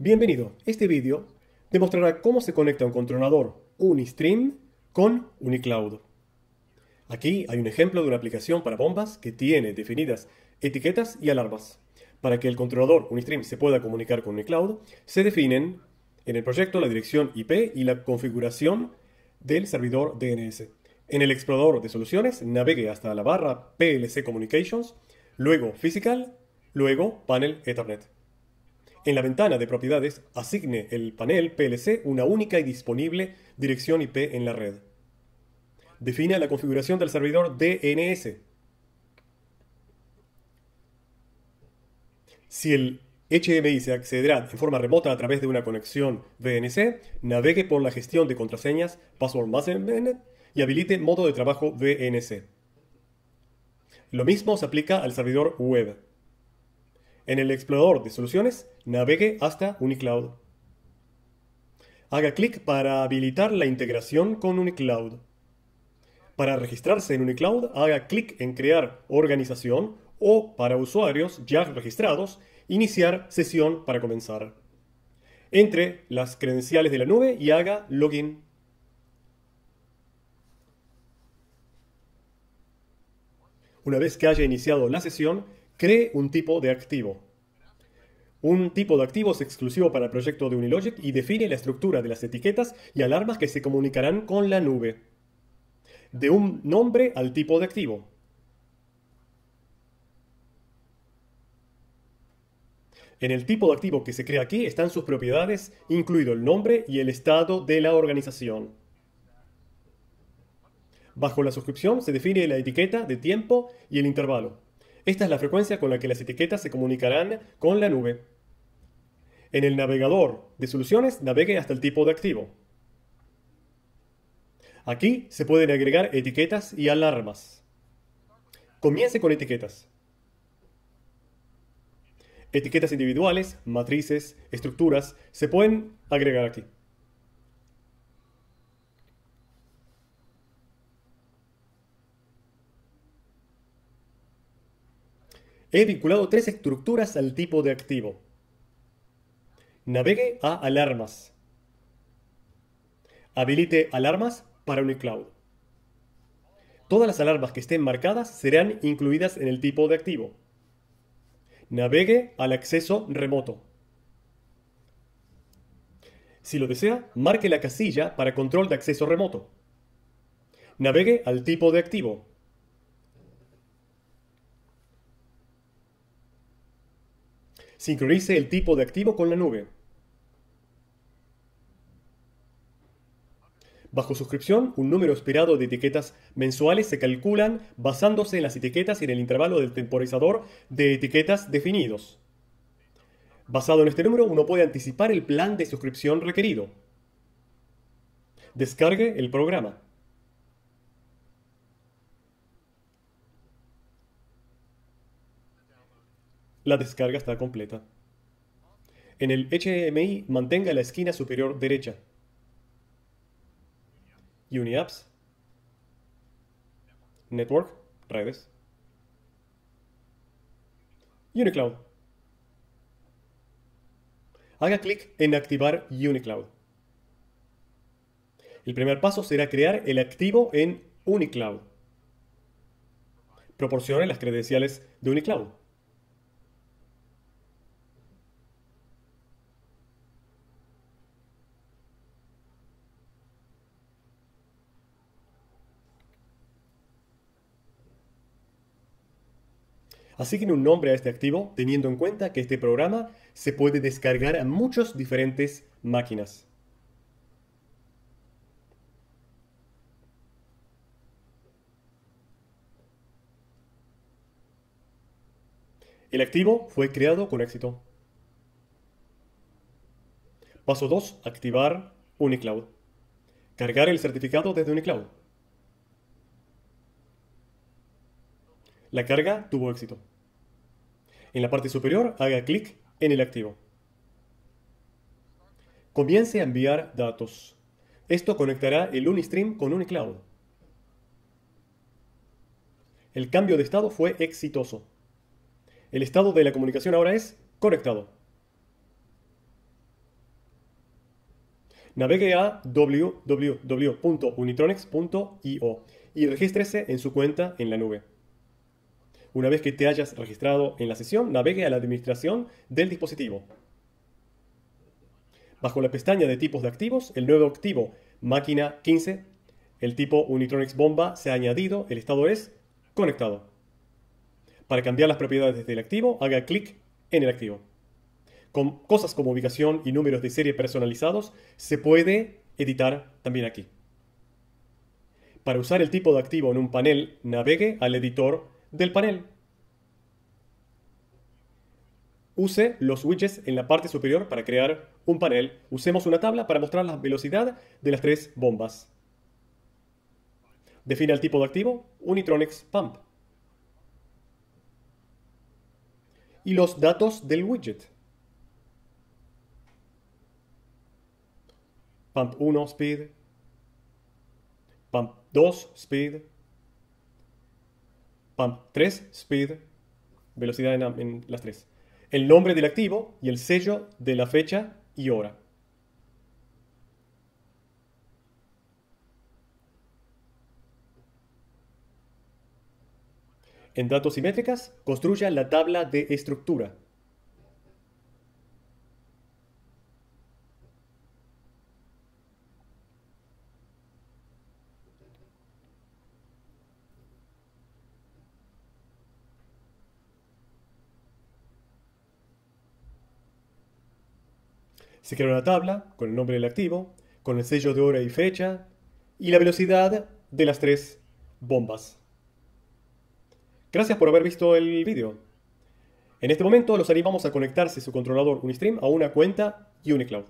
Bienvenido. Este vídeo demostrará cómo se conecta un controlador Unistream con Unicloud. Aquí hay un ejemplo de una aplicación para bombas que tiene definidas etiquetas y alarmas. Para que el controlador Unistream se pueda comunicar con Unicloud, se definen en el proyecto la dirección IP y la configuración del servidor DNS. En el explorador de soluciones, navegue hasta la barra PLC Communications, luego Physical, luego Panel Ethernet. En la ventana de propiedades, asigne el panel PLC una única y disponible dirección IP en la red. Defina la configuración del servidor DNS. Si el HMI se accederá en forma remota a través de una conexión VNC, navegue por la gestión de contraseñas Password Management y habilite modo de trabajo VNC. Lo mismo se aplica al servidor web. En el explorador de soluciones, navegue hasta Unicloud. Haga clic para habilitar la integración con Unicloud. Para registrarse en Unicloud, haga clic en Crear organización o, para usuarios ya registrados, Iniciar sesión para comenzar. Entre las credenciales de la nube y haga Login. Una vez que haya iniciado la sesión, cree un tipo de activo. Un tipo de activo es exclusivo para el proyecto de Unilogic y define la estructura de las etiquetas y alarmas que se comunicarán con la nube. De un nombre al tipo de activo. En el tipo de activo que se crea aquí están sus propiedades, incluido el nombre y el estado de la organización. Bajo la suscripción se define la etiqueta de tiempo y el intervalo. Esta es la frecuencia con la que las etiquetas se comunicarán con la nube. En el navegador de soluciones navegue hasta el tipo de activo. Aquí se pueden agregar etiquetas y alarmas. Comience con etiquetas. Etiquetas individuales, matrices, estructuras se pueden agregar aquí. He vinculado tres estructuras al tipo de activo. Navegue a alarmas. Habilite alarmas para Unicloud. Todas las alarmas que estén marcadas serán incluidas en el tipo de activo. Navegue al acceso remoto. Si lo desea, marque la casilla para control de acceso remoto. Navegue al tipo de activo. Sincronice el tipo de activo con la nube. Bajo suscripción, un número esperado de etiquetas mensuales se calculan basándose en las etiquetas y en el intervalo del temporizador de etiquetas definidos. Basado en este número, uno puede anticipar el plan de suscripción requerido. Descargue el programa. La descarga está completa. En el HMI mantenga la esquina superior derecha. UniApps, Network, redes, Unicloud. Haga clic en activar Unicloud. El primer paso será crear el activo en Unicloud. Proporcione las credenciales de Unicloud. Asigne un nombre a este activo teniendo en cuenta que este programa se puede descargar a muchas diferentes máquinas. El activo fue creado con éxito. Paso 2. Activar Unicloud. Cargar el certificado desde Unicloud. La carga tuvo éxito. En la parte superior haga clic en el activo. Comience a enviar datos. Esto conectará el Unistream con Unicloud. El cambio de estado fue exitoso. El estado de la comunicación ahora es conectado. navegue a www.unitronics.io y regístrese en su cuenta en la nube. Una vez que te hayas registrado en la sesión, navegue a la administración del dispositivo. Bajo la pestaña de tipos de activos, el nuevo activo máquina 15, el tipo Unitronics bomba se ha añadido, el estado es conectado. Para cambiar las propiedades del activo, haga clic en el activo. Con cosas como ubicación y números de serie personalizados, se puede editar también aquí. Para usar el tipo de activo en un panel, navegue al editor del panel. Use los widgets en la parte superior para crear un panel. Usemos una tabla para mostrar la velocidad de las tres bombas. Define el tipo de activo, Unitronics Pump. Y los datos del widget. Pump 1 speed, Pump 2 speed, Pump 3 speed, velocidad en, las tres el nombre del activo y el sello de la fecha y hora. En datos y métricas, construya la tabla de estructura. Se crea una tabla con el nombre del activo, con el sello de hora y fecha y la velocidad de las tres bombas. Gracias por haber visto el vídeo. En este momento los animamos a conectarse su controlador Unistream a una cuenta UniCloud.